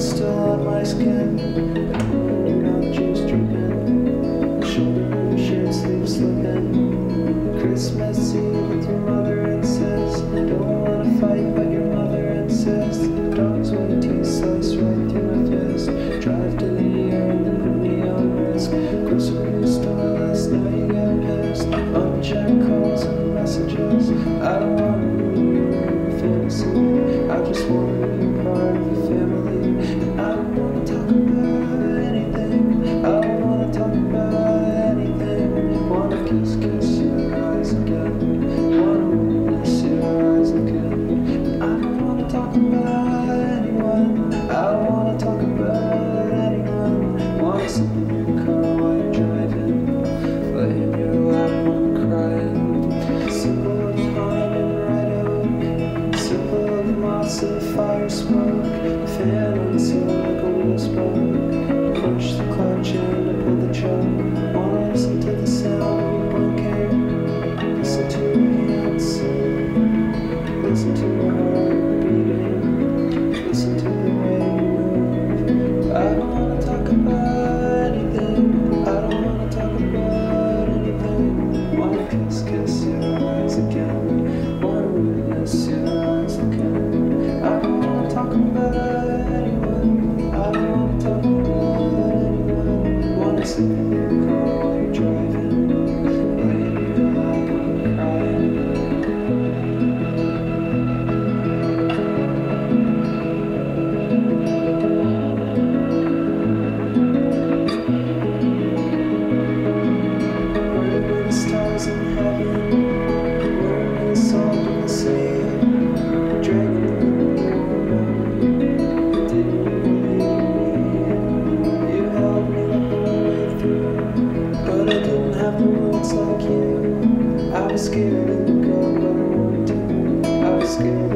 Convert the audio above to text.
still on my skin. Christmas ask.